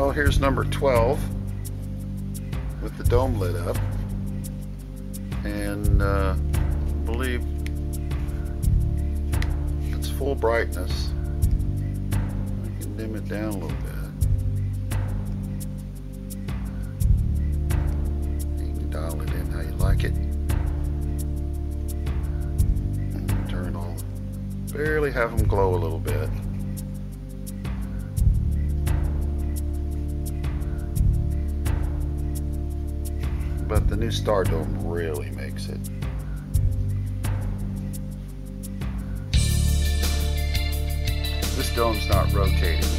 Well, here's number 12 with the dome lit up. And uh, I believe it's full brightness. I can dim it down a little bit. You can dial it in how you like it. Turn all, barely have them glow a little bit. But the new Star Dome really makes it. This dome's not rotating.